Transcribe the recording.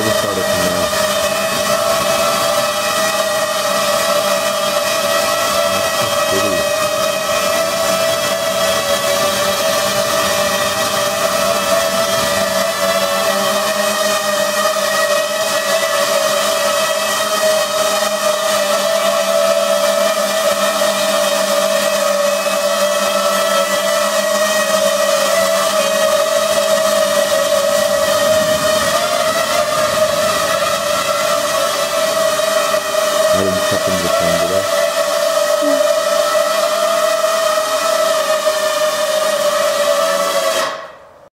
over started from now. Harun with Reklamı'da